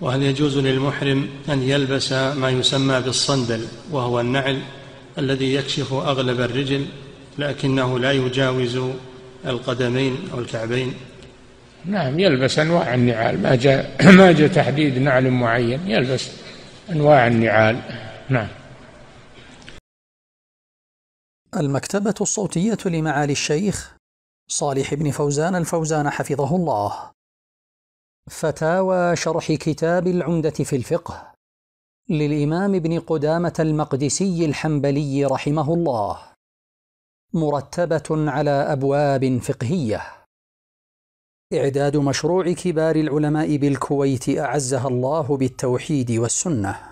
وهل يجوز للمحرم أن يلبس ما يسمى بالصندل وهو النعل الذي يكشف أغلب الرجل لكنه لا يجاوز القدمين أو الكعبين؟ نعم يلبس أنواع النعال. ما جاء ما جاء تحديد نعل معين يلبس أنواع النعال. نعم. المكتبة الصوتية لمعالي الشيخ صالح بن فوزان الفوزان حفظه الله. فتاوى شرح كتاب العمدة في الفقه للإمام ابن قدامة المقدسي الحنبلي رحمه الله مرتبة على أبواب فقهية. إعداد مشروع كبار العلماء بالكويت أعزها الله بالتوحيد والسنة.